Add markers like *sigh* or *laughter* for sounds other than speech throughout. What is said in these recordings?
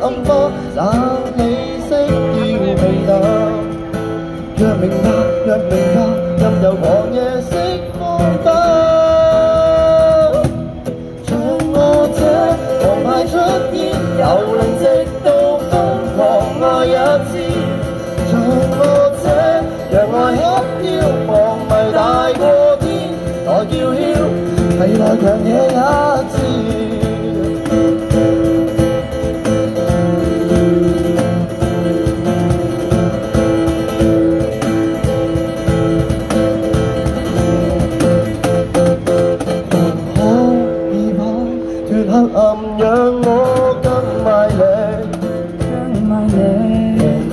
âm mơ ra thấy sẽ đi người mình ta đưa mình ra đưa mình ra nhắm đầu bỏ nhẹ xích phong ta trong ngô chết còn hai chút nhiên đầu lần xích đâu không còn ngồi ở chi trong ngô chết giờ ngồi hết yêu còn mày đại cô thiên tôi yêu hiếu thấy lời càng nhẹ nhàng chi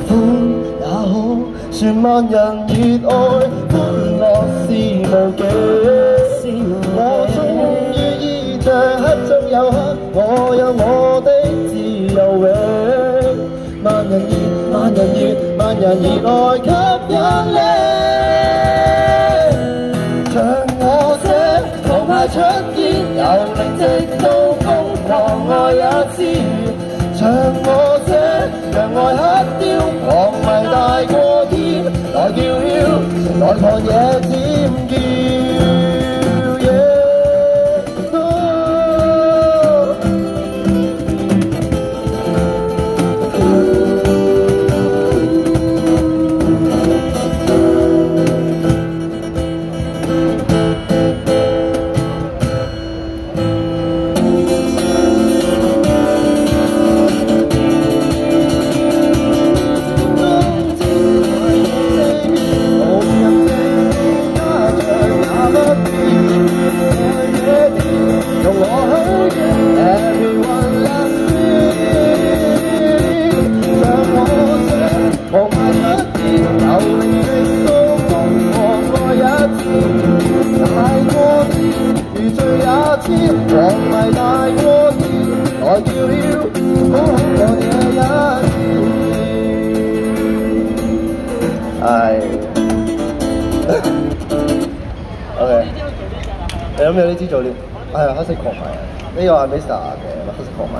苦也好，算万人热爱，欢乐是无忌。我终于依着黑中有黑，我有我的自由泳。万人热，万人热，万人热爱吸引力。像我这，狂派出现由零积到疯狂，爱也痴。像我这。嚣，来狂野尖叫。 *laughs* 哎，OK。你有咩呢支做练？哎，黑色狂迷，呢个系 Mr 嘅，黑色狂迷。